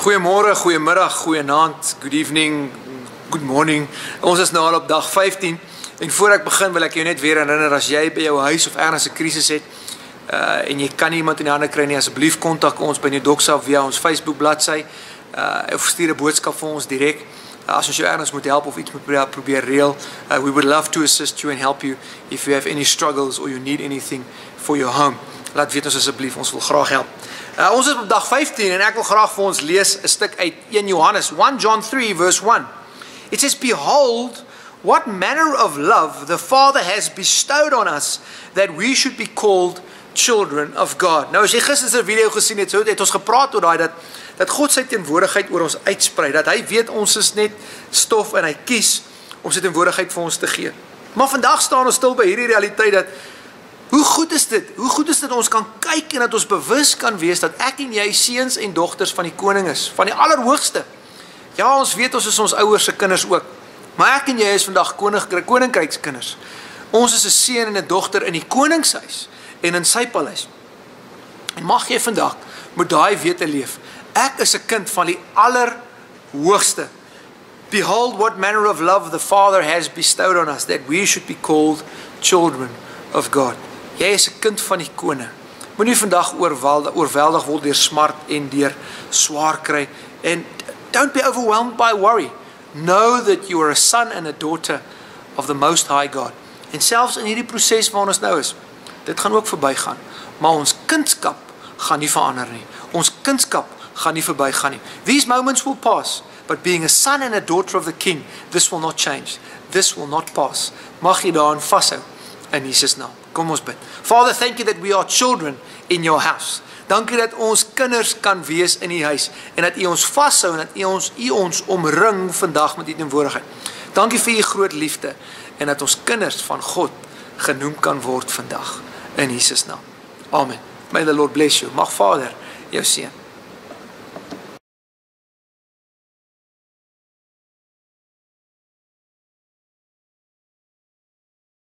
Goeiemôre, goeiemiddag, goeienaand, good evening, good morning. Ons is nou al op dag 15 en voor ek begin wil ek jou net weer herinner as jy by jou huis of ergens 'n krisis het uh en jy kan iemand in die hande kry nie asseblief kontak ons by Nedoxa via ons Facebook bladsy uh of stuur 'n boodskap vir ons direk. Uh, as ons jou ergens moet help of iets moet probeer, probeer reël, uh, we would love to assist you and help you if you have any struggles or you need anything for your home. Laat weet ons asseblief, ons wil graag help. Uh, ons is op dag 15 en ek wil graag vir ons lees 'n stuk uit 1 Johannes 1 John 3 verse 1. It says behold what manner of love the Father has bestowed on us that we should be called children of God. Nou as jy gister se video gesien het, so het ons gepraat oor daai dat dat God sy teenwoordigheid oor ons uitsprei, dat hy weet ons is net stof en hy kies om sy teenwoordigheid vir ons te gee. Maar vandag staan ons stil by hierdie realiteit dat goed is dit? Hoe goed is dit ons kan kyk en dat ons bewus kan wees dat ek en jy seuns en dogters van die koning is, van die Allerhoogste. Ja, ons weet ons is ons ouers se kinders ook. Maar ek en jy is vandag koning koninkrykskinders. Ons is 'n seun en 'n dogter in die koningshuis en in sy paleis. En mag jy vandag met daai wete leef. Ek is 'n kind van die Allerhoogste. Behold what manner of love the Father has bestowed on us that we should be called children of God. Jy is 'n kind van die koning. Moenie vandag oorweldig oorweldig word deur smart en deur swaar kry en don't be overwhelmed by worry. Know that you are a son and a daughter of the most high God. En selfs in hierdie proses waarin ons nou is, dit gaan ook verbygaan, maar ons kindskap gaan nie verander nie. Ons kindskap gaan nie verbygaan nie. These moments will pass, but being a son and a daughter of the king, this will not change. This will not pass. Mag jy daarin vashou in Jesus naam. Kom ons bid. Father, thank you that we are children in your house. Dankie dat ons kinders kan wees in u huis en dat u ons vashou en dat u ons u ons omring vandag met u teenwoordigheid. Dankie vir u groot liefde en dat ons kinders van God genoem kan word vandag in Jesus naam. Amen. May the Lord bless you. Mag Vader jou seën.